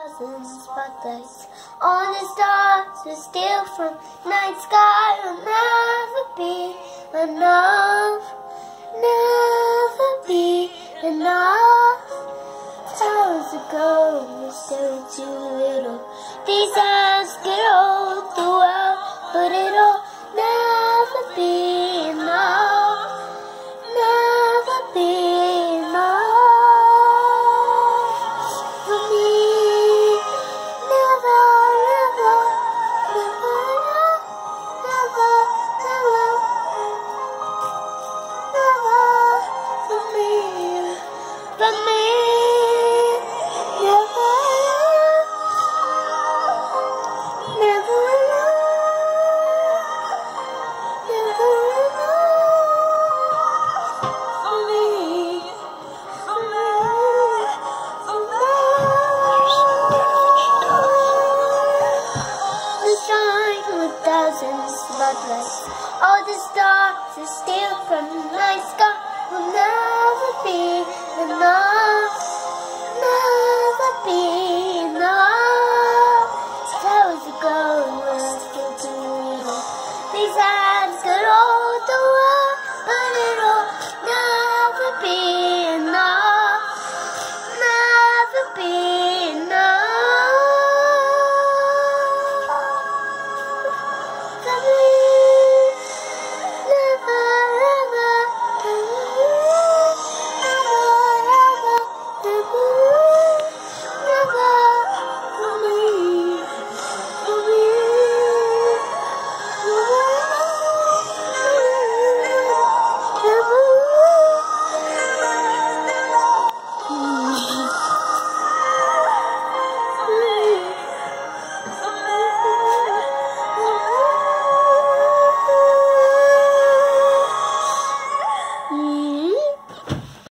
Spotlights on the stars we steal from night sky will never be enough, never be enough. Times ago we're still too little. These for me. Never, never, never, for me, for me, for The shine with thousands of spotlights. All the stars that steal from the night sky happy.